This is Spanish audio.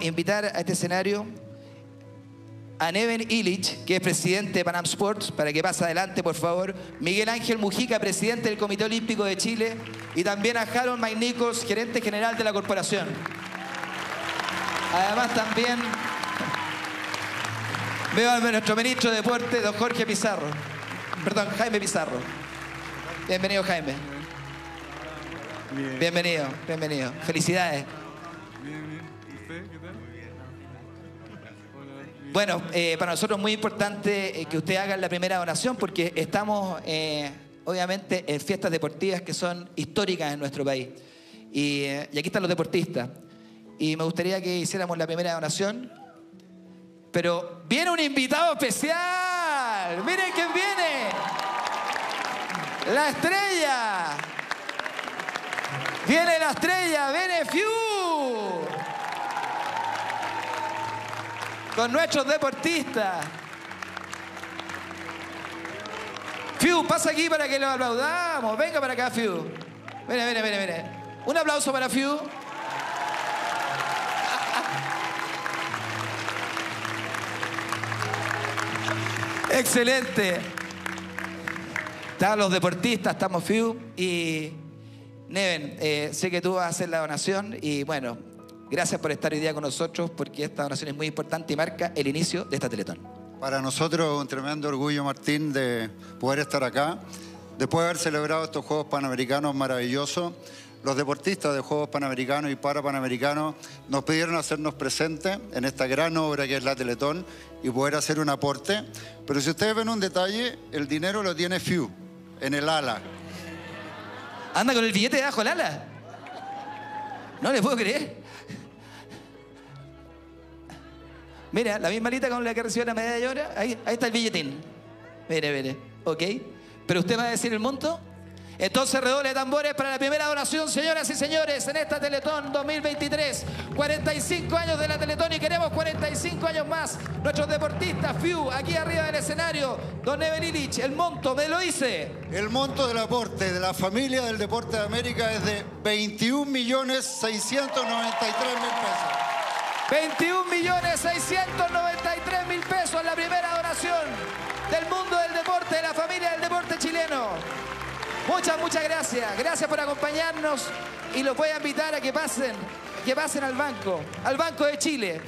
invitar a este escenario a Neven Illich, que es presidente de Panam Sports, para que pase adelante, por favor. Miguel Ángel Mujica, presidente del Comité Olímpico de Chile. Y también a Harold McNichols, gerente general de la corporación. Además también veo a nuestro ministro de Deporte, don Jorge Pizarro. Perdón, Jaime Pizarro. Bienvenido, Jaime. Bien. Bienvenido, bienvenido. Felicidades. Bueno, eh, para nosotros es muy importante eh, que usted haga la primera donación porque estamos, eh, obviamente, en fiestas deportivas que son históricas en nuestro país. Y, y aquí están los deportistas. Y me gustaría que hiciéramos la primera donación. Pero viene un invitado especial. Miren quién viene. La estrella. Viene la estrella, viene Fiu. Con nuestros deportistas. Fiu, pasa aquí para que lo aplaudamos. Venga para acá, Fiu. Viene, viene, viene, viene. Un aplauso para Fiu. Excelente. Están los deportistas, estamos Fiu y Neven, eh, sé que tú vas a hacer la donación y bueno, gracias por estar hoy día con nosotros porque esta donación es muy importante y marca el inicio de esta Teletón. Para nosotros un tremendo orgullo, Martín, de poder estar acá. Después de haber celebrado estos Juegos Panamericanos maravillosos, los deportistas de Juegos Panamericanos y Parapanamericanos nos pidieron hacernos presentes en esta gran obra que es la Teletón y poder hacer un aporte. Pero si ustedes ven un detalle, el dinero lo tiene FIU, en el ala. Anda con el billete debajo del ala. No le puedo creer. Mira, la misma lista con la que recibió la medalla de oro. Ahí, ahí está el billetín. Mire, mire. ¿Ok? Pero usted va a decir el monto. Entonces redoble de tambores para la primera donación, señoras y señores, en esta Teletón 2023. 45 años de la Teletón y queremos 45 años más. Nuestros deportistas, FIU, aquí arriba del escenario. Don Neven Illich, el monto, me lo hice. El monto del aporte de la familia del Deporte de América es de 21 millones 693 mil pesos. 21 millones 693 mil pesos la primera donación del mundo del deporte, de la familia del deporte chileno. Muchas, muchas gracias. Gracias por acompañarnos y los voy a invitar a que pasen, que pasen al banco, al Banco de Chile.